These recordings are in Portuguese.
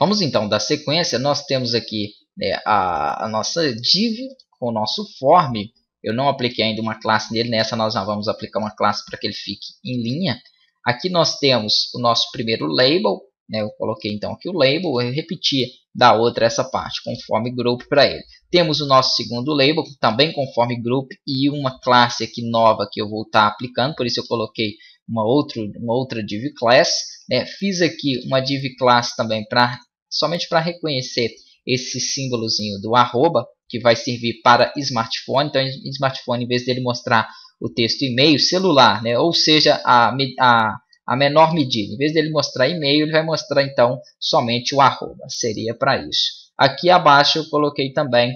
Vamos então dar sequência. Nós temos aqui né, a, a, nossa div com o nosso form. Eu não apliquei ainda uma classe nele. Nessa nós já vamos aplicar uma classe para que ele fique em linha. Aqui nós temos o nosso primeiro label. Né, eu coloquei então aqui o label. Eu repeti da outra essa parte, conforme group para ele. Temos o nosso segundo label, também conforme group, e uma classe aqui nova que eu vou estar tá aplicando, por isso eu coloquei uma, outra uma outra div class. Né? Fiz aqui uma div class também para somente para reconhecer esse símbolozinho do arroba, que vai servir para smartphone. Então, smartphone, em vez dele mostrar o texto e-mail, celular, né? ou seja, a, a a menor medida. Em vez dele mostrar e-mail, ele vai mostrar então somente o arroba. Seria para isso. Aqui abaixo eu coloquei também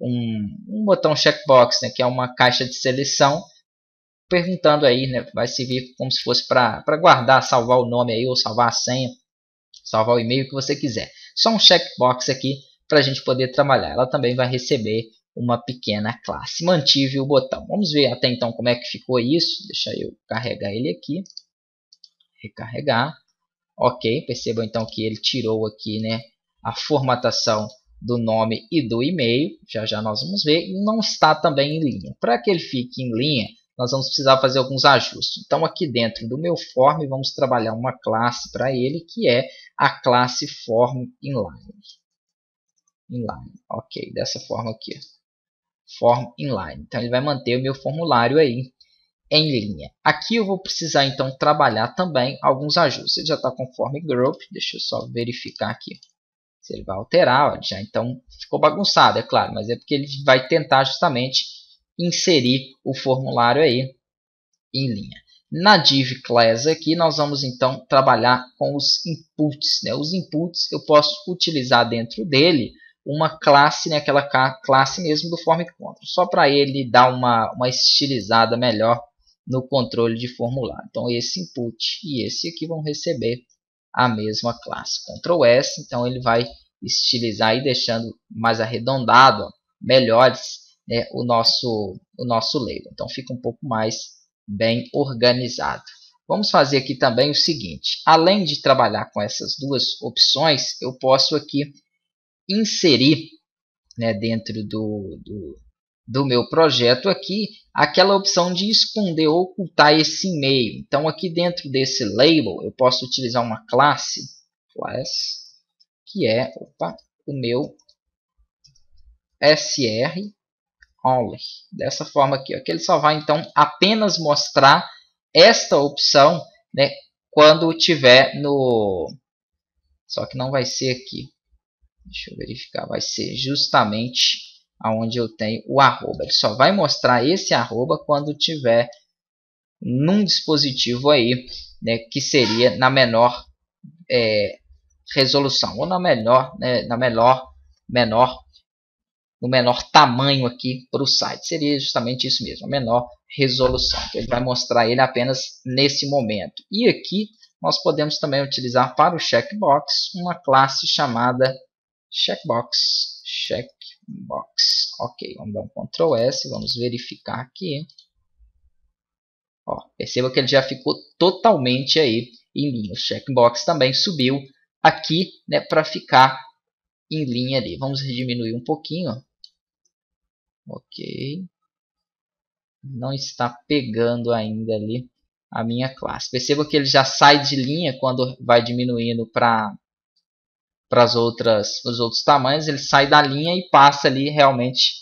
um, um botão checkbox, né, que é uma caixa de seleção, perguntando aí, né, vai servir como se fosse para guardar, salvar o nome aí ou salvar a senha, salvar o e-mail que você quiser. Só um checkbox aqui para a gente poder trabalhar. Ela também vai receber uma pequena classe. Mantive o botão. Vamos ver até então como é que ficou isso. Deixa eu carregar ele aqui recarregar. Ok, percebam então que ele tirou aqui né, a formatação do nome e do e-mail. Já já nós vamos ver. E não está também em linha. Para que ele fique em linha, nós vamos precisar fazer alguns ajustes. Então aqui dentro do meu form vamos trabalhar uma classe para ele que é a classe form inline. Inline, ok, dessa forma aqui. Form inline. Então ele vai manter o meu formulário aí em linha. Aqui eu vou precisar então trabalhar também alguns ajustes. Ele já está conforme group, deixa eu só verificar aqui se ele vai alterar. já então ficou bagunçado, é claro, mas é porque ele vai tentar justamente inserir o formulário aí em linha. Na div class aqui nós vamos então trabalhar com os inputs. Né? Os inputs eu posso utilizar dentro dele uma classe, né, aquela classe mesmo do form control, só para ele dar uma, uma estilizada melhor no controle de formulário. Então, esse input e esse aqui vão receber a mesma classe. Ctrl S, então ele vai estilizar e deixando mais arredondado, melhores né, o, nosso, o nosso label. Então, fica um pouco mais bem organizado. Vamos fazer aqui também o seguinte, além de trabalhar com essas duas opções, eu posso aqui inserir né, dentro do, do, do meu projeto aqui aquela opção de esconder ou ocultar esse e-mail. Então aqui dentro desse label eu posso utilizar uma classe class que é opa, o meu sr only. Dessa forma aqui, ó, que ele só vai então apenas mostrar esta opção, né, quando tiver no só que não vai ser aqui. Deixa eu verificar, vai ser justamente aonde eu tenho o arroba. Ele só vai mostrar esse arroba quando tiver num dispositivo aí, né, que seria na menor é, resolução ou na melhor, né, na menor, menor, no menor tamanho aqui para o site. Seria justamente isso mesmo, a menor resolução. Então, ele vai mostrar ele apenas nesse momento. E aqui nós podemos também utilizar para o checkbox uma classe chamada checkbox checkbox. Ok, vamos dar um Ctrl S, vamos verificar aqui. Ó, perceba que ele já ficou totalmente aí em linha. O checkbox também subiu aqui né, para ficar em linha ali. Vamos diminuir um pouquinho. Ok. Não está pegando ainda ali a minha classe. Perceba que ele já sai de linha quando vai diminuindo para para as outras os outros tamanhos, ele sai da linha e passa ali realmente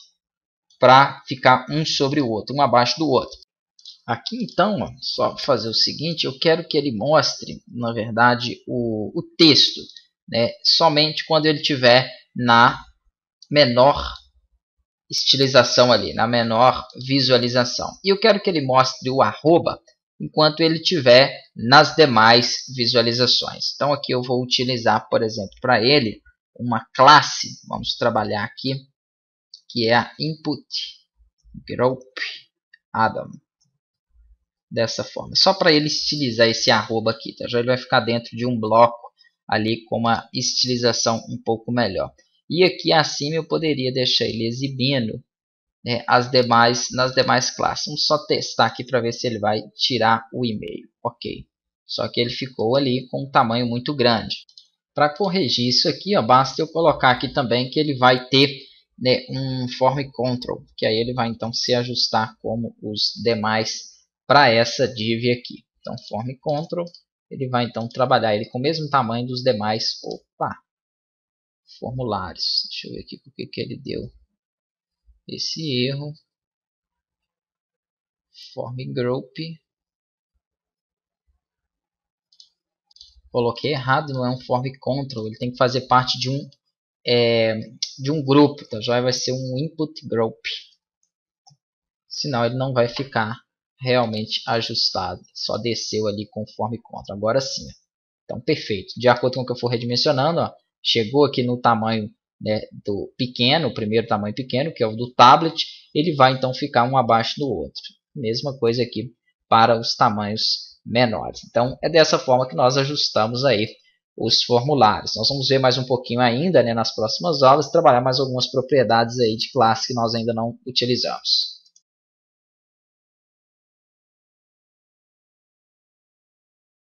para ficar um sobre o outro, um abaixo do outro. Aqui então, ó, só fazer o seguinte, eu quero que ele mostre, na verdade, o, o texto, né, somente quando ele estiver na menor estilização ali, na menor visualização. E eu quero que ele mostre o arroba enquanto ele tiver nas demais visualizações. Então aqui eu vou utilizar, por exemplo, para ele uma classe, vamos trabalhar aqui, que é a input group Adam. Dessa forma, só para ele estilizar esse arroba aqui, tá? já ele vai ficar dentro de um bloco ali com uma estilização um pouco melhor. E aqui acima eu poderia deixar ele exibindo né, as demais, nas demais classes. Vamos só testar aqui para ver se ele vai tirar o e-mail. Ok. Só que ele ficou ali com um tamanho muito grande. para corrigir isso aqui, ó, basta eu colocar aqui também que ele vai ter né, um form control, que aí ele vai então se ajustar como os demais para essa div aqui. Então, form control, ele vai então trabalhar ele com o mesmo tamanho dos demais opa, formulários. Deixa eu ver aqui porque que ele deu esse erro. Form group coloquei errado, não é um form control, ele tem que fazer parte de um é, de um grupo, tá? já vai ser um input group, senão ele não vai ficar realmente ajustado, só desceu ali conforme control, agora sim, então perfeito, de acordo com o que eu for redimensionando, ó, chegou aqui no tamanho né, do pequeno, o primeiro tamanho pequeno, que é o do tablet, ele vai então ficar um abaixo do outro, mesma coisa aqui para os tamanhos menores. Então, é dessa forma que nós ajustamos aí os formulários. Nós vamos ver mais um pouquinho ainda né, nas próximas aulas, trabalhar mais algumas propriedades aí de classe que nós ainda não utilizamos.